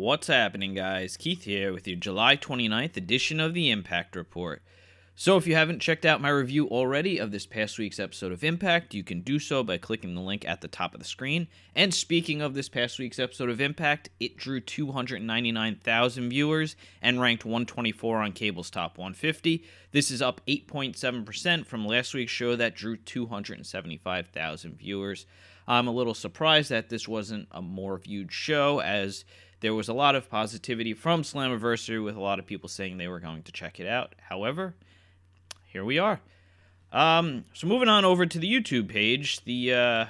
What's happening, guys? Keith here with your July 29th edition of the Impact Report. So, if you haven't checked out my review already of this past week's episode of Impact, you can do so by clicking the link at the top of the screen. And speaking of this past week's episode of Impact, it drew 299,000 viewers and ranked 124 on cable's top 150. This is up 8.7% from last week's show that drew 275,000 viewers. I'm a little surprised that this wasn't a more viewed show, as there was a lot of positivity from Slammiversary with a lot of people saying they were going to check it out. However, here we are. Um, so moving on over to the YouTube page, the uh,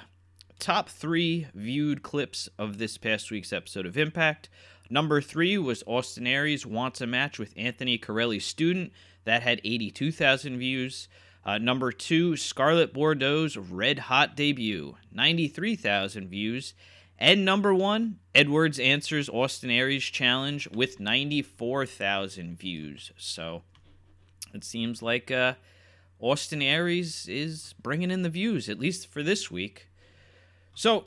top three viewed clips of this past week's episode of Impact. Number three was Austin Aries wants a match with Anthony Carelli student that had 82,000 views. Uh, number two, Scarlett Bordeaux's Red Hot debut, 93,000 views. And number one, Edwards answers Austin Aries challenge with 94,000 views. So it seems like uh, Austin Aries is bringing in the views, at least for this week. So,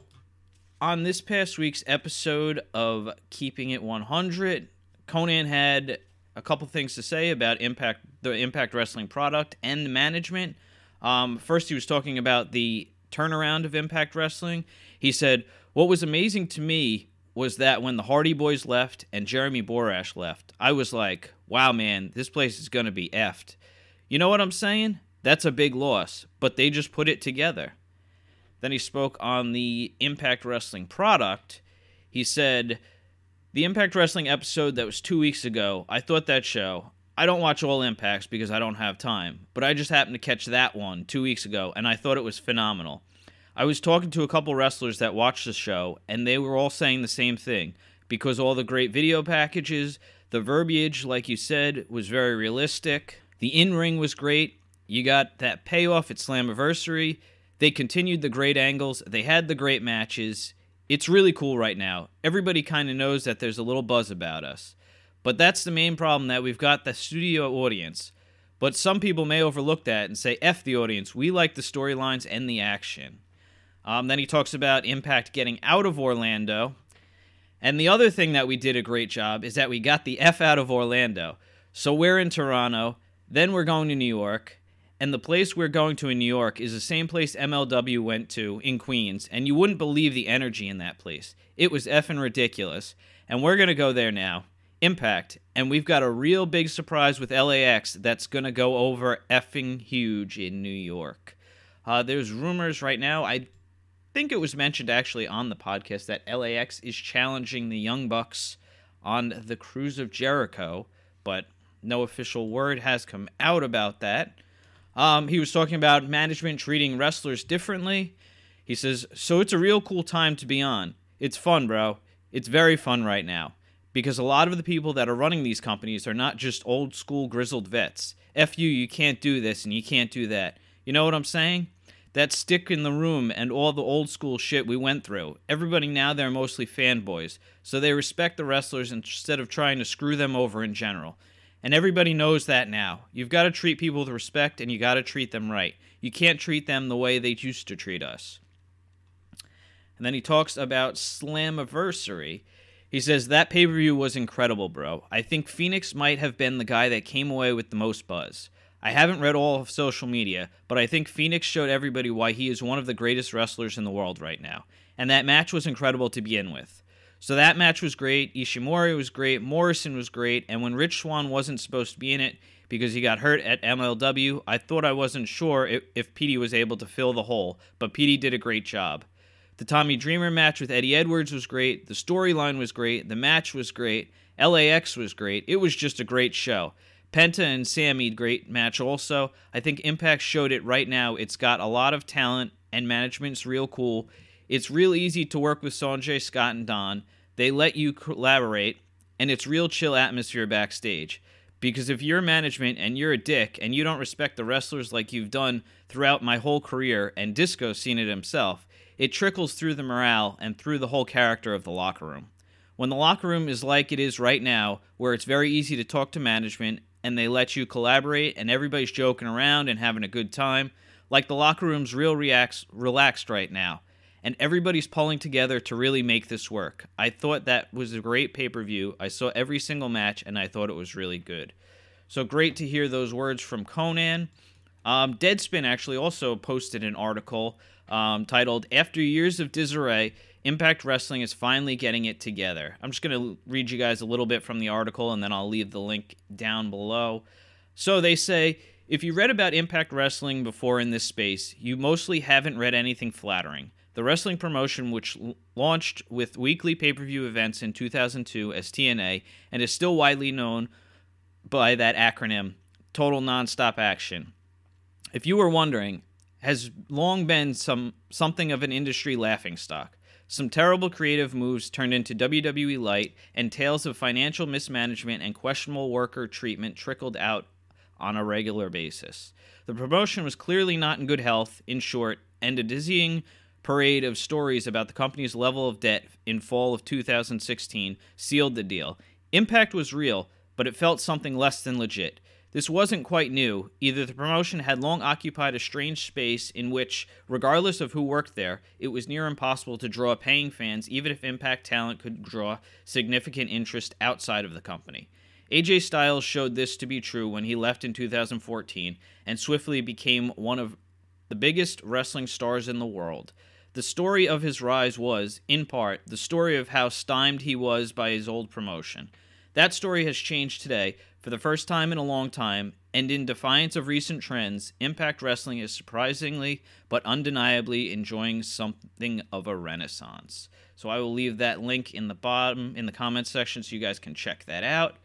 on this past week's episode of Keeping It 100, Konnan had a couple things to say about Impact, the Impact Wrestling product and the management. Um, first, he was talking about the turnaround of Impact Wrestling. He said, "What was amazing to me was that when the Hardy Boys left and Jeremy Borash left, I was like, wow, man, this place is going to be effed. You know what I'm saying? That's a big loss, but they just put it together. Then he spoke on the Impact Wrestling product. He said, The Impact Wrestling episode that was two weeks ago, I thought that show, I don't watch all impacts because I don't have time, but I just happened to catch that one two weeks ago, and I thought it was phenomenal. I was talking to a couple wrestlers that watched the show, and they were all saying the same thing because all the great video packages, the verbiage, like you said, was very realistic. The in ring was great. You got that payoff at Slammiversary. They continued the great angles. They had the great matches. It's really cool right now. Everybody kind of knows that there's a little buzz about us. But that's the main problem that we've got the studio audience. But some people may overlook that and say, F the audience. We like the storylines and the action. Um, then he talks about Impact getting out of Orlando. And the other thing that we did a great job is that we got the F out of Orlando. So we're in Toronto, then we're going to New York, and the place we're going to in New York is the same place MLW went to in Queens, and you wouldn't believe the energy in that place. It was effing ridiculous. And we're going to go there now. Impact. And we've got a real big surprise with LAX that's going to go over effing huge in New York. Uh, there's rumors right now. I think it was mentioned actually on the podcast that LAX is challenging the Young Bucks on the Cruise of Jericho, but no official word has come out about that. Um, he was talking about management treating wrestlers differently. He says, So it's a real cool time to be on. It's fun, bro. It's very fun right now. Because a lot of the people that are running these companies are not just old school grizzled vets. F you, you can't do this and you can't do that. You know what I'm saying? That stick in the room and all the old school shit we went through. Everybody now they're mostly fanboys, so they respect the wrestlers instead of trying to screw them over in general. And everybody knows that now. You've got to treat people with respect and you got to treat them right. You can't treat them the way they used to treat us. And then he talks about Slammiversary. He says that pay per view was incredible, bro. I think Phoenix might have been the guy that came away with the most buzz. I haven't read all of social media, but I think Phoenix showed everybody why he is one of the greatest wrestlers in the world right now. And that match was incredible to begin with. So that match was great. Ishimori was great. Morrison was great. And when Rich Swann wasn't supposed to be in it because he got hurt at MLW, I thought I wasn't sure if, if Petey was able to fill the hole, but Petey did a great job. The Tommy Dreamer match with Eddie Edwards was great. The storyline was great. The match was great. LAX was great. It was just a great show. Penta and Sammy, great match also. I think Impact showed it right now. It's got a lot of talent and management's real cool. It's real easy to work with Sonjay, Scott, and Don. They let you collaborate, and it's real chill atmosphere backstage. Because if you're management and you're a dick and you don't respect the wrestlers like you've done throughout my whole career, and Disco's seen it himself, it trickles through the morale and through the whole character of the locker room. When the locker room is like it is right now, where it's very easy to talk to management and they let you collaborate and everybody's joking around and having a good time. Like the locker room's real reacts, relaxed right now. and everybody's pulling together to really make this work. I thought that was a great pay per view. I saw every single match, and I thought it was really good. So great to hear those words from Konnan. Um, Deadspin actually also posted an article um, titled "After Years of Disarray." Impact Wrestling is finally getting it together. I'm just going to read you guys a little bit from the article and then I'll leave the link down below. So they say if you read about Impact Wrestling before in this space, you mostly haven't read anything flattering. The wrestling promotion, which l- launched with weekly pay per view events in 2002 as TNA and is still widely known by that acronym, Total Nonstop Action. If you were wondering, has long been some something of an industry laughingstock. Some terrible creative moves turned into WWE Light, and tales of financial mismanagement and questionable worker treatment trickled out on a regular basis. The promotion was clearly not in good health, in short, and a dizzying parade of stories about the company's level of debt in fall of 2016 sealed the deal. Impact was real, but it felt something less than legit. This wasn't quite new. Either the promotion had long occupied a strange space in which, regardless of who worked there, it was near impossible to draw paying fans, even if Impact talent could draw significant interest outside of the company. AJ Styles showed this to be true when he left in 2014 and swiftly became one of the biggest wrestling stars in the world. The story of his rise was, in part, the story of how stymied he was by his old promotion. That story has changed today, for the first time in a long time, and in defiance of recent trends, Impact Wrestling is surprisingly but undeniably enjoying something of a renaissance. So I will leave that link in the bottom in the comments section so you guys can check that out.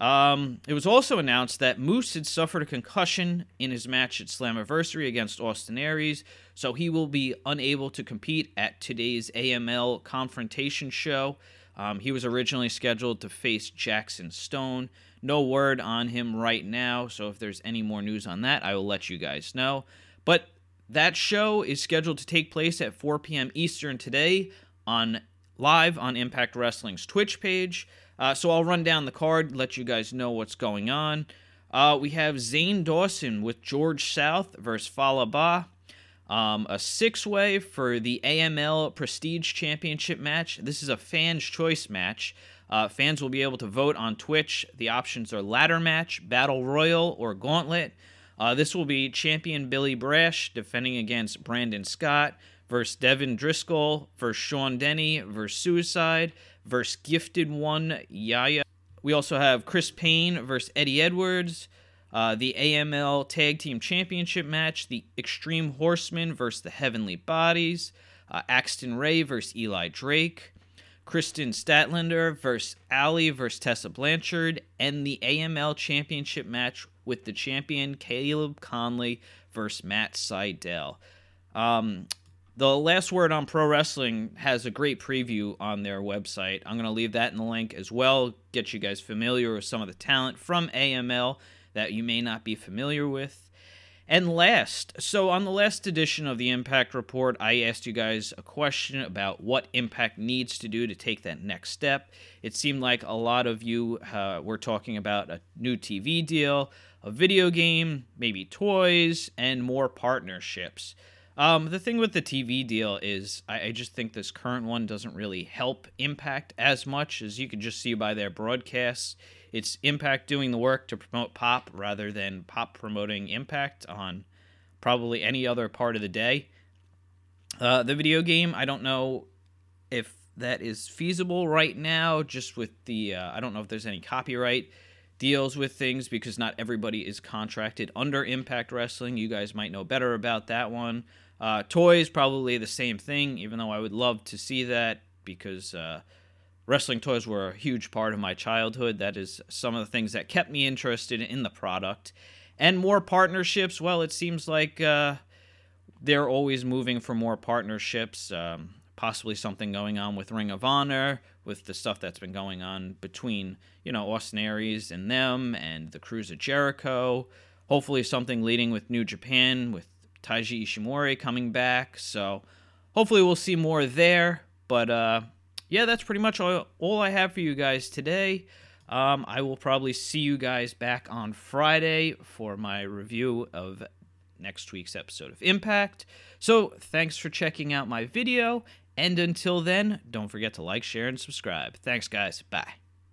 Um, it was also announced that Moose had suffered a concussion in his match at Slammiversary against Austin Aries, so he will be unable to compete at today's AML confrontation show. Um, he was originally scheduled to face Jackson Stone. No word on him right now, so if there's any more news on that, I will let you guys know. But that show is scheduled to take place at 4 p.m. Eastern today on live on Impact Wrestling's Twitch page. Uh, so I'll run down the card, let you guys know what's going on. Uh, we have Zane Dawson with George South versus Fallah Bahh. Um, a six way for the AML Prestige Championship match. This is a fan's choice match. Uh, fans will be able to vote on Twitch. The options are ladder match, battle royal, or gauntlet. Uh, this will be champion Billy Brash defending against Brandon Scott versus Devin Driscoll versus Sean Denny versus Suicide versus Gifted One Yaya. We also have Chris Payne versus Eddie Edwards. Uh, the AML Tag Team Championship match, the Extreme Horsemen versus the Heavenly Bodies, uh, Axton Ray versus Eli Drake, Kristen Statlander versus Allie versus Tessa Blanchard, and the AML Championship match with the champion Caleb Konley versus Matt Sydal. Um, the last word on pro wrestling has a great preview on their website. I'm going to leave that in the link as well, get you guys familiar with some of the talent from AML that you may not be familiar with. And last, so on the last edition of the Impact Report, I asked you guys a question about what Impact needs to do to take that next step. It seemed like a lot of you uh, were talking about a new TV deal, a video game, maybe toys, and more partnerships. Um, the thing with the TV deal is, I, I, just think this current one doesn't really help Impact as much as you can just see by their broadcasts. It's Impact doing the work to promote Pop rather than Pop promoting Impact on probably any other part of the day. Uh, the video game, I don't know if that is feasible right now, just with the, uh, I don't know if there's any copyright deals with things because not everybody is contracted under Impact Wrestling. You guys might know better about that one. Uh, toys, probably the same thing, even though I would love to see that because uh, wrestling toys were a huge part of my childhood. That is some of the things that kept me interested in the product. And more partnerships. Well, it seems like uh, they're always moving for more partnerships. Um, possibly something going on with Ring of Honor, with the stuff that's been going on between, you know, Austin Aries and them and the Cruise of Jericho. Hopefully, something leading with New Japan, with Taiji Ishimori coming back. So, hopefully, we'll see more there. But, uh, yeah, that's pretty much all, all I have for you guys today. Um, I will probably see you guys back on Friday for my review of next week's episode of Impact. So, thanks for checking out my video. And until then, don't forget to like, share, and subscribe. Thanks, guys. Bye.